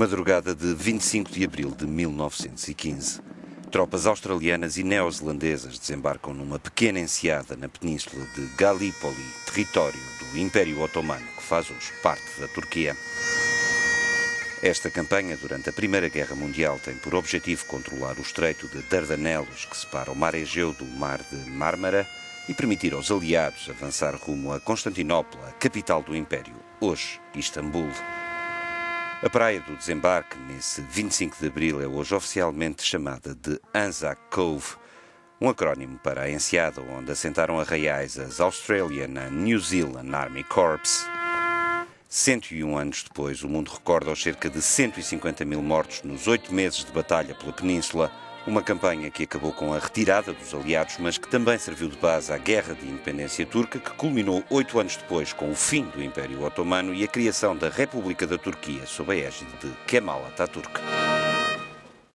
Madrugada de 25 de abril de 1915. Tropas australianas e neozelandesas desembarcam numa pequena enseada na península de Gallipoli, território do Império Otomano, que faz hoje parte da Turquia. Esta campanha, durante a Primeira Guerra Mundial, tem por objetivo controlar o estreito de Dardanelos, que separa o mar Egeu do mar de Mármara, e permitir aos aliados avançar rumo a Constantinopla, capital do Império, hoje Istambul. A praia do desembarque, nesse 25 de abril, é hoje oficialmente chamada de Anzac Cove, um acrónimo para a enseada onde assentaram arraiais as Australian and New Zealand Army Corps. 101 anos depois, o mundo recorda os cerca de 150 mil mortos nos oito meses de batalha pela Península, uma campanha que acabou com a retirada dos aliados, mas que também serviu de base à Guerra de Independência Turca, que culminou oito anos depois com o fim do Império Otomano e a criação da República da Turquia, sob a égide de Kemal Atatürk.